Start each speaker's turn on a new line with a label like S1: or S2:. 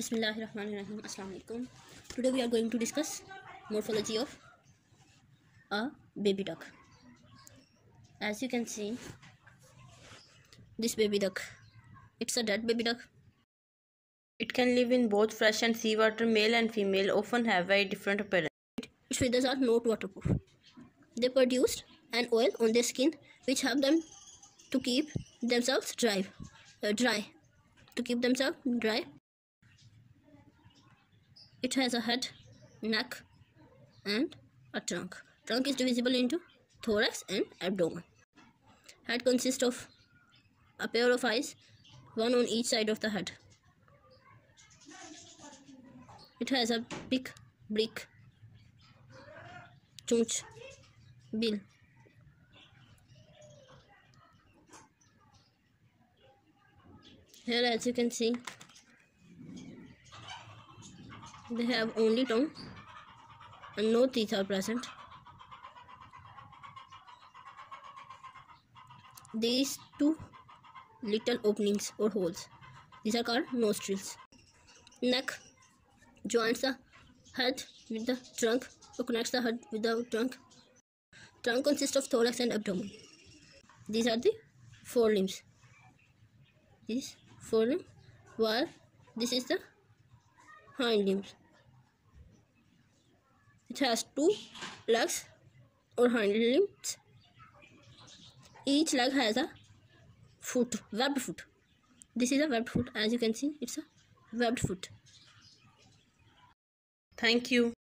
S1: Bismillahirrahmanirrahim. Assalamualaikum. Today we are going to discuss morphology of a baby duck. As you can see, this baby duck, it's a dead baby duck.
S2: It can live in both fresh and seawater. Male and female often have very different appearance.
S1: Its feathers are not waterproof. They produce an oil on their skin which help them to keep themselves dry. Uh, dry. To keep themselves dry it has a head, neck, and a trunk. Trunk is divisible into thorax and abdomen. Head consists of a pair of eyes, one on each side of the head. It has a big beak, chunch, bill. Here as you can see they have only tongue and no teeth are present. These two little openings or holes. These are called nostrils. Neck joins the head with the trunk or connects the head with the trunk. Trunk consists of thorax and abdomen. These are the forelimbs. This forelimb while this is the hind limbs. It has two legs or hind limbs. Each leg has a foot, webbed foot. This is a webbed foot. As you can see, it's a webbed foot.
S2: Thank you.